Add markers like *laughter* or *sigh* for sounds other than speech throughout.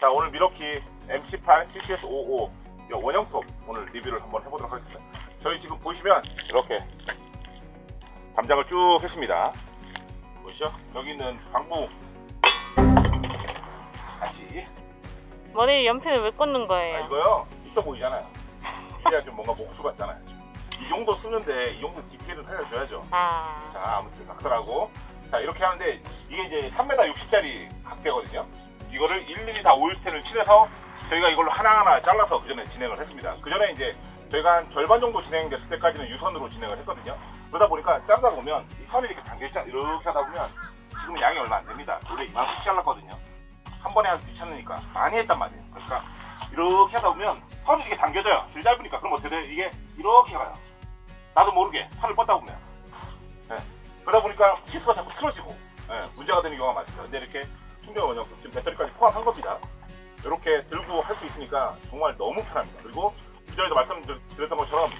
자 오늘 미러키 MC8 CCS55 원형톱 오늘 리뷰를 한번 해보도록 하겠습니다 저희 지금 보시면 이렇게 담장을 쭉 했습니다. 보이시죠? 여기 있는 방부. 다시. 머리 연필을 왜 꽂는 아 거예요? 이거요? 있어 보이잖아요. 이래야 좀 뭔가 목수 같잖아요. 이 정도 쓰는데 이 정도 디테일은 살려줘야죠. 아, 자 아무튼 각설하고. 자 이렇게 하는데 이게 이제 3m 60짜리 각대거든요. 이거를 일일이 다 오일스텐을 칠해서 저희가 이걸로 하나하나 잘라서 그 전에 진행을 했습니다. 그 전에 이제 저희가 한 절반 정도 진행됐을 때까지는 유선으로 진행을 했거든요 그러다 보니까 자르다 보면 이 선이 이렇게 당겨있자 이렇게 하다 보면 지금은 양이 얼마 안 됩니다 원래 이만큼씩 잘랐거든요 한 번에 한 2,000원이니까 많이 했단 말이에요 그러니까 이렇게 하다 보면 선이 이렇게 당겨져요 줄 짧으니까 그럼 어떻게 돼 이게 이렇게 가요 나도 모르게 팔을 뻗다 보면 네. 그러다 보니까 키스가 자꾸 틀어지고 예, 문제가 되는 경우가 많습니다. 근데 이렇게 충격 원형품 지금 배터리까지 포함한 겁니다. 이렇게 들고 할 수 있으니까 정말 너무 편합니다. 그리고 그전에도 말씀드렸던 것처럼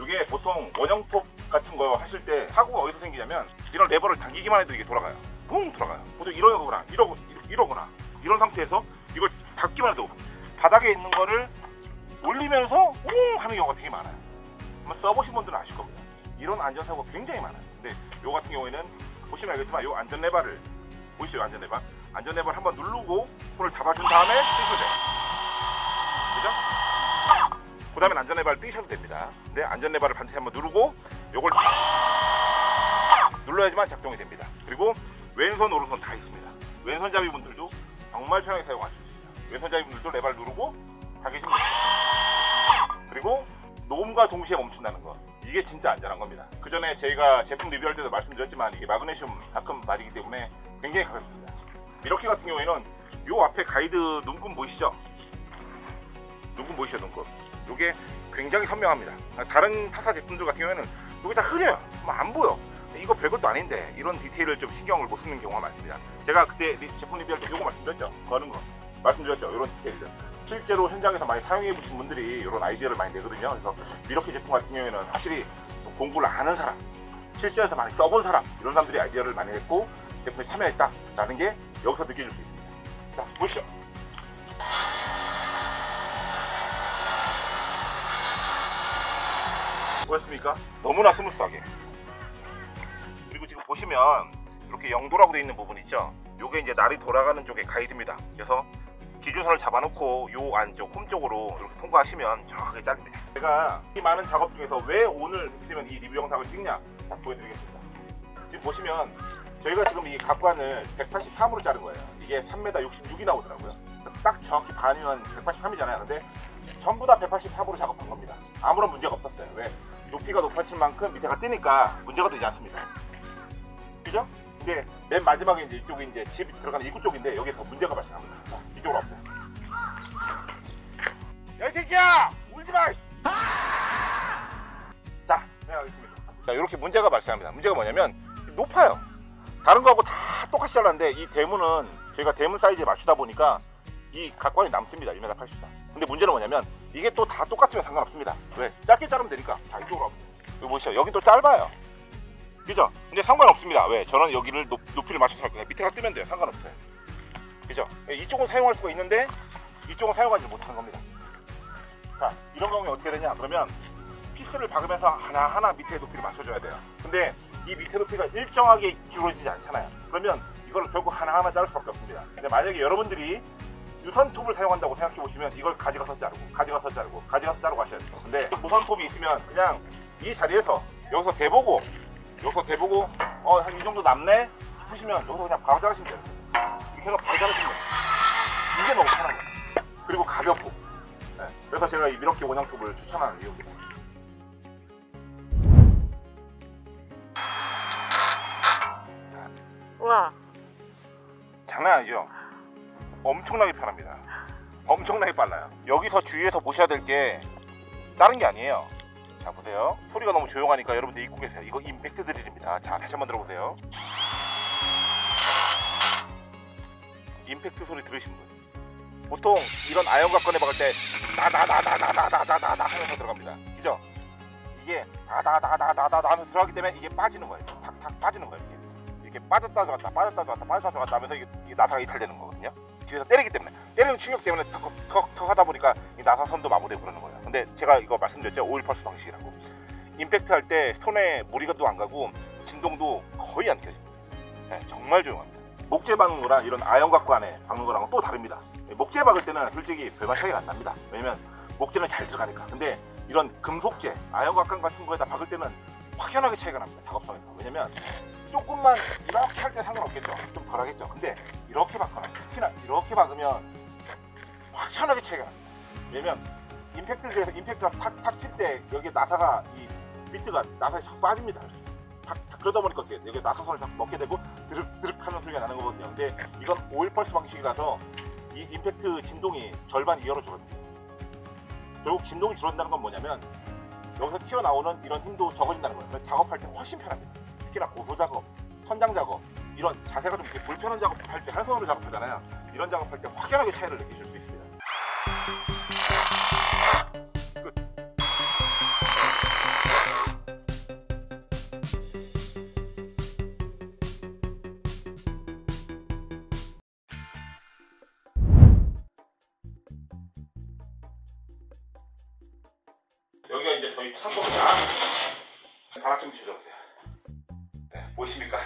이게 보통 원형톱 같은 거 하실 때 사고가 어디서 생기냐면 이런 레버를 당기기만 해도 이게 돌아가요. 붕 돌아가요. 보통 이러거나 이러고 이러거나 이런 상태에서 이걸 닫기만 해도 바닥에 있는 거를 올리면서 웅 하는 경우가 되게 많아요. 한번 써보신 분들은 아실 겁니다. 이런 안전사고가 굉장히 많아요. 근데 요 같은 경우에는 보시면 알겠지만 요 안전레바를 보이시죠? 안전레바. 안전레바를 한번 누르고 손을 잡아준 다음에 뛰셔도 돼요. 그죠? 그 다음에 안전레바를 뛰셔도 됩니다. 근데 안전레바를 반드시 한번 누르고 요걸 눌러야지만 작동이 됩니다. 그리고 왼손 오른손 다 있습니다. 왼손잡이 분들도 정말 편하게 사용할 수 있습니다. 왼손잡이 분들도 레바를 누르고 다 계십니다. 그리고 노음과 동시에 멈춘다는 거 이게 진짜 안전한 겁니다 그 전에 저희가 제품 리뷰할 때도 말씀드렸지만 이게 마그네슘 합금 말이기 때문에 굉장히 가볍습니다 미러키 같은 경우에는 요 앞에 가이드 눈금 보이시죠 눈금 보이시죠 눈금 요게 굉장히 선명합니다. 다른 타사 제품들 같은 경우에는 여기 다 흐려요. 뭐안 보여. 이거 별것도 아닌데 이런 디테일을 좀 신경을 못 쓰는 경우가 많습니다. 제가 그때 리- 제품 리뷰할 때 요거 말씀드렸죠? 거는 거. 말씀드렸죠? 이런 디테일들. 실제로 현장에서 많이 사용해 보신 분들이 이런 아이디어를 많이 내거든요. 그래서 밀워키 제품 같은 경우에는 확실히 공구를 아는 사람, 실전에서 많이 써본 사람 이런 사람들이 아이디어를 많이 냈고 제품에 참여했다 라는 게 여기서 느껴질 수 있습니다. 자 보시죠. 보셨습니까? 너무나 스무스하게. 그리고 지금 보시면 이렇게 영도라고 되어 있는 부분 있죠? 요게 이제 날이 돌아가는 쪽의 가이드입니다. 그래서 기준선을 잡아놓고 요 안쪽 홈 쪽으로 이렇게 통과하시면 정확하게 잘립니다. 제가 이 많은 작업 중에서 왜 오늘 이렇게 이 리뷰 영상을 찍냐 딱 보여드리겠습니다. 지금 보시면 저희가 지금 이 각관을 183으로 자른 거예요. 이게 3m 66이 나오더라고요. 딱 정확히 반이면 183이잖아요. 근데 전부 다 183으로 작업한 겁니다. 아무런 문제가 없었어요. 왜? 높이가 높아진 만큼 밑에가 뜨니까 문제가 되지 않습니다. 그죠? 근데 맨 마지막에 이제 이쪽이 이제 집 들어가는 입구 쪽인데 여기서 문제가 발생합니다. 자, 이쪽으로 와보세요. 야, 이 새끼야! 울지 마! 씨! 자, 생각하겠습니다. 자, 이렇게 문제가 발생합니다. 문제가 뭐냐면 높아요. 다른 거하고 다 똑같이 잘랐는데 이 대문은 저희가 대문 사이즈에 맞추다 보니까 이 각관이 남습니다. 1m 84. 근데 문제는 뭐냐면 이게 또 다 똑같으면 상관없습니다. 왜? 짧게 자르면 되니까. 자, 이쪽으로 와보세요. 여기 보시죠. 여긴 또 짧아요. 그죠? 근데 상관없습니다. 왜? 저는 여기를 높, 이를 맞춰서 할 거예요. 밑에가 뜨면 돼요. 상관없어요. 그죠? 이쪽은 사용할 수가 있는데 이쪽은 사용하지 못하는 겁니다. 자, 이런 경우에 어떻게 되냐? 그러면 피스를 박으면서 하나하나 밑에 높이를 맞춰줘야 돼요. 근데 이 밑에 높이가 일정하게 기울어지지 않잖아요. 그러면 이걸 결국 하나하나 자를 수밖에 없습니다. 근데 만약에 여러분들이 유선톱을 사용한다고 생각해 보시면 이걸 가져가서 자르고 가져가서 자르고 가져가서 자르고 하셔야 돼요. 근데 *laughs* 무선톱이 있으면 그냥 이 자리에서 여기서 대보고 여기서 대보고 어 한 이 정도 남네 싶으시면 여기서 그냥 바로 자르시면 돼요. 이렇게 해서 바로 자르시면 돼요. 이게 너무 편한 거예요. 그리고 가볍고. 네, 그래서 제가 이 미러키 원형톱을 추천하는 이유입니다. 우와, 장난 아니죠? 엄청나게 편합니다. 엄청나게 빨라요. 여기서 주의해서 보셔야 될 게 다른 게 아니에요. 자 보세요 소리가 너무 조용하니까 여러분들 잊고 계세요 이거 임팩트 드릴입니다 자 다시 한번 들어보세요 임팩트 소리 들으신 분 보통 이런 아연각 꺼내 박을 때 다다다다다다다다다 하면서 들어갑니다 그죠? 이게 다다다다다다 하면서 들어가기 때문에 이게 빠지는 거예요 탁탁 빠지는 거예요 이게 이렇게 빠졌다 들어갔다 빠졌다 들어갔다 빠졌다 들어갔다 하면서 이게, 이게 나사가 이탈되는 거거든요. 뒤에서 때리기 때문에. 때리는 충격 때문에 턱턱턱 하다 보니까 이 나사 선도 마모되고 그러는 거예요. 근데 제가 이거 말씀드렸죠? 오일 펄스 방식이라고. 임팩트 할 때 손에 무리가 또 안 가고 진동도 거의 안 켜집니다. 네, 정말 조용합니다. 목재 박는 거랑 이런 아연각 관에 박는 거랑은 또 다릅니다. 네, 목재 박을 때는 솔직히 별반 차이가 안 납니다. 왜냐면 목재는 잘 들어가니까. 근데 이런 금속재 아연각관 같은 거에다 박을 때는 확연하게 차이가 납니다 작업성에서. 왜냐면 조금만 이렇게 할때 상관없겠죠? 좀 덜하겠죠? 근데 이렇게 박거나 특히나 이렇게 박으면 확연하게 차이가 납니다. 왜냐면 임팩트에서 임팩트가 탁탁 칠 때 여기 나사가 이 비트가 나사에 자꾸 빠집니다. 탁, 탁 그러다 보니까 어떻게? 여기 나사선을 자꾸 넣게 되고 드륵 드륵 하는 소리가 나는 거거든요. 근데 이건 오일 펄스 방식이라서 이 임팩트 진동이 절반 이하로 줄어듭니다. 결국 진동이 줄어든다는 건 뭐냐면 여기서 튀어나오는 이런 힘도 적어진다는 거예요. 작업할 때 훨씬 편합니다 특히나 고소 작업, 선장 작업 이런 자세가 좀 불편한 작업할 때 한 손으로 작업하잖아요 이런 작업할 때 확연하게 차이를 느끼실 수 끝. 여기가 이제 저희 창고입니다. 바닥 좀 주셔보세요. 네, 보이십니까?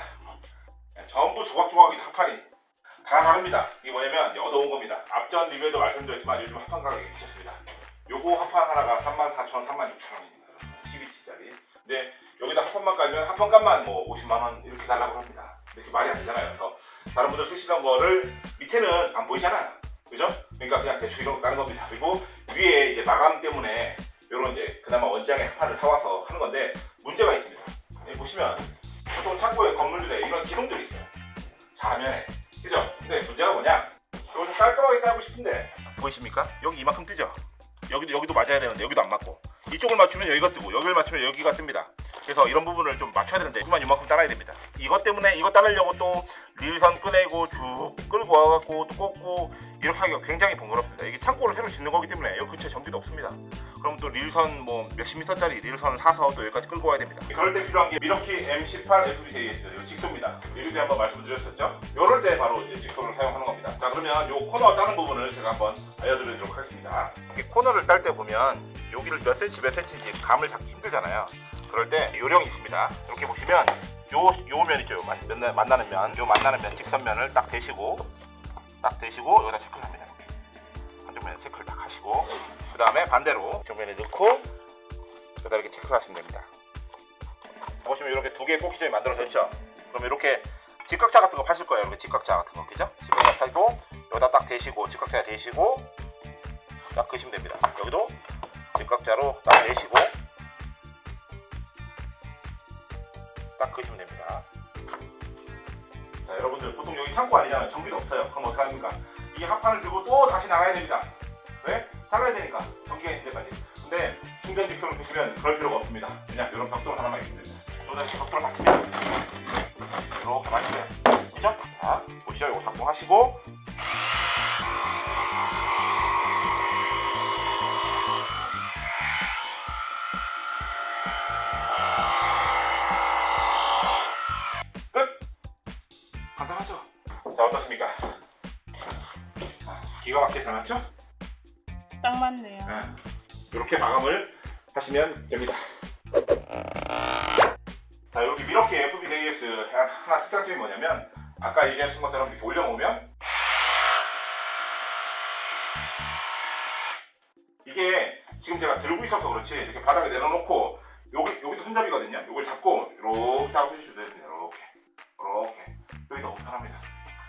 네, 전부 조각조각이 합판이 다 다릅니다. 이게 뭐냐면 얻어온 겁니다. 앞전 리뷰에도 말씀드렸지만 요즘 합판 가격이 미쳤습니다. 요거 합판 하나가 34,000원, 36,000원입니다. 12T짜리. 근데 여기다 합판만 깔면 합판값만 뭐 50만원 이렇게 달라고 합니다. 이렇게 말이 안 되잖아요. 그래서 다른 분들 쓰시던 거를 밑에는 안 보이잖아요. 그죠? 그러니까 그냥 대충 이런 거 까는 겁니다. 그리고 위에 이제 마감 때문에 요런 이제 그나마 원장의 합판을 사와서 하는 건데 문제가 있습니다. 여기 보시면 보통 창고에 건물들에 이런 기둥들이 있어요. 좌면에. 그죠? 근데 문제가 뭐냐? 좀 깔끔하게 깔고 싶은데 보이십니까? 여기 이만큼 뜨죠? 여기도 여기도 맞아야 되는데 여기도 안 맞고 이쪽을 맞추면 여기가 뜨고 여기를 맞추면 여기가 뜹니다. 그래서 이런 부분을 좀 맞춰야 되는데 그만 이만큼 따라야 됩니다. 이것 때문에 이거 따르려고 또 릴선 꺼내고 쭉 끌고 와갖고 또 꽂고 이렇게 하기가 굉장히 번거롭습니다. 이게 창고를 새로 짓는 거기 때문에 여기 근처에 전기도 없습니다. 그럼 또 릴선 뭐 몇십 미터짜리 릴선을 사서 또 여기까지 끌고 와야 됩니다. 그럴 때 필요한 게 미러키 M18 FBJS 이거 직소입니다. 리뷰 때 한번 말씀드렸었죠. 이럴 때 바로 이제 직소를 사용하는 겁니다. 자 그러면 요 코너 따는 부분을 제가 한번 알려드리도록 하겠습니다. 이 코너를 딸 때 보면 여기를 몇 센치 몇 센치인지 감을 잡기 힘들잖아요. 그럴 때 요령이 있습니다. 이렇게 보시면 요, 요면 있죠. 요 만나는 면, 요 만나는 면 직선면을 딱 대시고 딱 대시고 여기다 체크를 합니다. 그 다음에 반대로 이쪽 면에 넣고 여기다 이렇게 체크를 하시면 됩니다. 보시면 이렇게 두 개의 꼭지점이 만들어졌죠. 그럼 이렇게 직각자 같은 거 파실 거예요. 이렇게 직각자 같은 거, 그죠? 직각자 파고 여기다 딱 대시고 직각자 대시고 딱 그시면 됩니다. 여기도 직각자로 딱 내시고 딱 그시면 됩니다. 자, 여러분들 보통 여기 창고 아니잖아요. 전기도 없어요. 그럼 어떡합니까? 이 합판을 들고 또 다시 나가야 됩니다. 왜? 잘라야 되니까. 전기가 있을 때까지. 근데 충전 직선을 두시면 그럴 필요가 없습니다. 그냥 이런 벽돌 하나만 있으면. 또다시 벽돌을 맞추면 이렇게 맞추면 그죠? 자, 보시죠. 이거 작동하시고 끝! 간단하죠? 자, 어떻습니까? 아, 기가 막히게 잘 맞죠? 딱 맞네요. 네. 이렇게 마감을 하시면 됩니다. 자, 여기 미러키 FBJS 하나 특장점이 뭐냐면 아까 얘기하신 것처럼 이렇게 올려놓으면 이게 지금 제가 들고 있어서 그렇지 이렇게 바닥에 내려놓고 여기 여기도 손잡이거든요. 이걸 잡고 이렇게 하고 해주셔도 됩니다. 이렇게 이렇게 여기 너무 편합니다.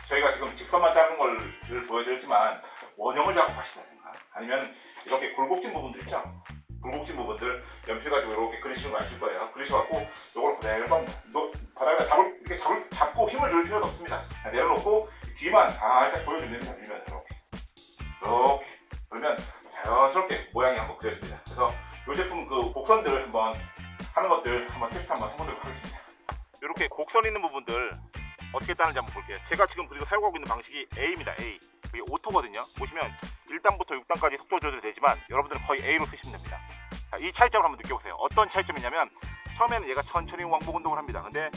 저희가 지금 직선만 자른 걸 보여드렸지만 원형을 작업하시다든가 아니면 이렇게 굴곡진 부분들 있죠? 굴곡진 부분들 연필 가지고 이렇게 그리시는 거 아실 거예요. 그리셔갖고 이걸 그대로 너 바닥에 잡을 이렇게 잡을 잡고 힘을 줄 필요도 없습니다. 내려놓고 뒤만 살짝 보여주면 됩니다. 이렇게 이렇게 그러면 자연스럽게 모양이 한번 그려집니다. 그래서 이 제품 그 곡선들 한번 하는 것들 한번 테스트 한번 해보도록 하겠습니다. 이렇게 곡선 있는 부분들 어떻게 따는지 한번 볼게요. 제가 지금 그리고 사용하고 있는 방식이 A입니다. A. 그게 오토거든요. 보시면 1단부터 6단까지 속도 조절이 되지만 여러분들은 거의 A로 쓰시면 됩니다. 자, 이 차이점을 한번 느껴보세요. 어떤 차이점이냐면 처음에는 얘가 천천히 왕복 운동을 합니다. 근데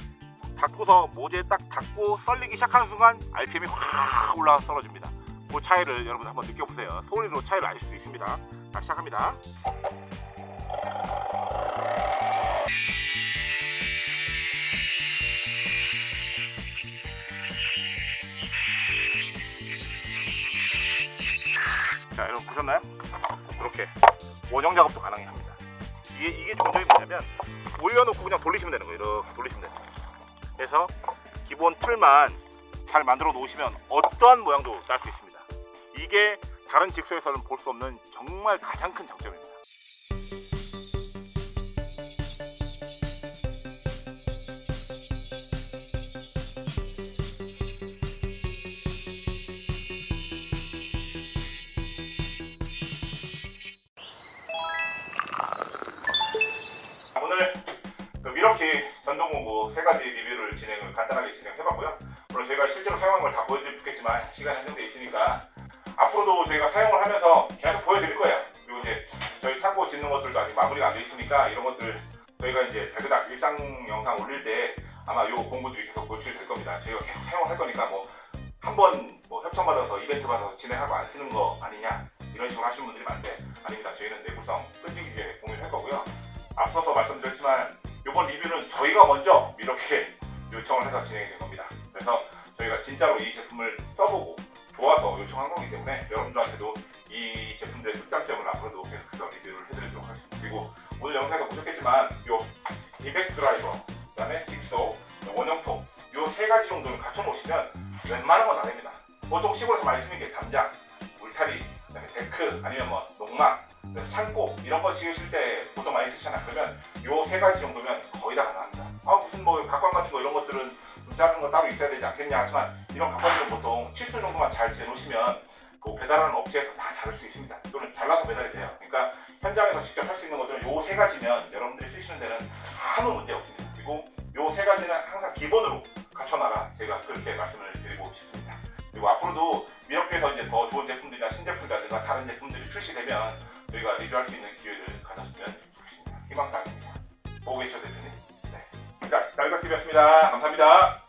닫고서 모재에 딱 닫고 썰리기 시작하는 순간 RPM이 확 올라가 떨어집니다. 그 차이를 여러분 한번 느껴보세요. 소리로 차이를 알수 있습니다. 자, 시작합니다. 자, 여러분 보셨나요? 이렇게 원형 작업도 가능해 합니다. 이게 이게 좋은 점이 뭐냐면 올려놓고 그냥 돌리시면 되는 거예요. 이렇게 돌리시면 되는 거예요. 그래서 기본 틀만 잘 만들어 놓으시면 어떠한 모양도 짤 수 있습니다. 이게 다른 직소에서는 볼 수 없는 정말 가장 큰 장점입니다. 그 미러키 전동공구 세 가지 리뷰를 진행을 간단하게 진행해봤고요. 물론 저희가 실제로 사용한 걸 다 보여드리면 좋겠지만 시간이 한정돼 있으니까 앞으로도 저희가 사용을 하면서 계속 보여드릴 거예요. 그리고 이제 저희 찾고 짓는 것들도 아직 마무리가 안 돼 있으니까 이런 것들 저희가 이제 달그닥 일상 영상 올릴 때 아마 요 공구들이 계속 노출될 겁니다. 저희가 계속 사용을 할 거니까 뭐 한번 뭐 협찬 받아서 이벤트 받아서 진행하고 안 쓰는 거 아니냐 이런 식으로 하시는 분들이 많은데 아닙니다. 저희는 내구성 끈질기게 공유를 할 거고요. 앞서서 말씀드렸지만 이번 리뷰는 저희가 먼저 이렇게 *laughs* 요청을 해서 진행이 된 겁니다. 그래서 저희가 진짜로 이 제품을 써보고 좋아서 요청한 거기 때문에 여러분들한테도 이 제품들의 특장점을 앞으로도 계속해서 리뷰를 해드리도록 하겠습니다. 그리고 오늘 영상에서 보셨겠지만 요 임팩트 드라이버, 그 다음에 직소, 원형톱 요세 가지 정도는 갖춰 놓으시면 웬만한 건안 됩니다. 보통 시골에서 많이 쓰는 게 담장, 울타리, 그다음에 데크 아니면 뭐 농막, 창고 이런 거 지으실 때 보통 많이 쓰시잖아요. 그러면 요 세 가지 정도면 거의 다 가능합니다. 아 무슨 뭐 각관 같은 거 이런 것들은 좀 작은 거 따로 있어야 되지 않겠냐 하지만 이런 각관들은 보통 치수 정도만 잘 재놓으시면 그 배달하는 업체에서 다 자를 수 있습니다. 또는 잘라서 배달이 돼요. 그러니까 현장에서 직접 할 수 있는 것들은 요 세 가지면 여러분들이 쓰시는 데는 아무 문제 없습니다. 그리고 요 세 가지는 항상 기본으로 갖춰놔라 제가 그렇게 말씀을 드리고 싶습니다. 그리고 앞으로도 미역에서 이제 더 좋은 제품들이나 신제품이라든가 다른 제품들이 출시되면 저희가 리뷰할 수 있는 기회를 가졌으면 좋겠습니다. 희망사항입니다. 보고 계셔도 대표님. 네. 자, 달각TV였습니다. 감사합니다.